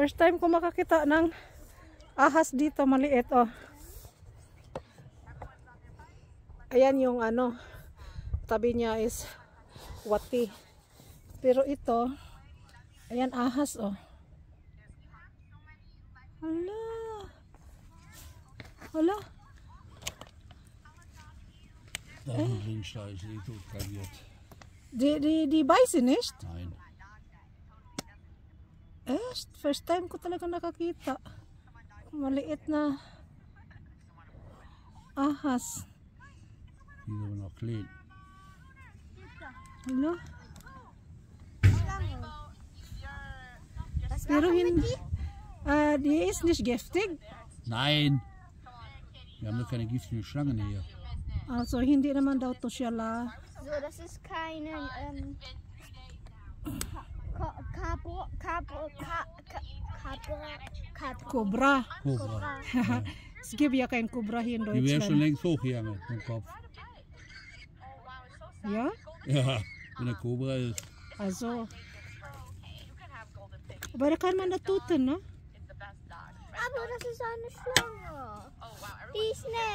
First time ko makakita ng ahas dito, maliit oh. Ayan yung ano, tabi niya is wati. Pero ito, ayan ahas oh. Hala. Hala. Da hinten links, da ist eh tot graviert. Die, die, die beißen nicht? Echt? First time ko talaga nakakita. Maliit na ahas. Die sind aber noch klein. Ano? Pero machen wir hin, die? ah, die ist nicht giftig. Nein! Wir haben doch keine giftigen Schlangen hier. Also hindi naman daw to siya la. So, das ist keine ähm, Cobra. Cobra. Es gibt ja kein Cobra hier in Die wäre schon Deutschland. längst hochgegangen vom Kopf. Ja? Ja, wenn eine Cobra ist. Also. Aber da kann man da töten, ne? Aber das ist eine Schlange. Die ist nett.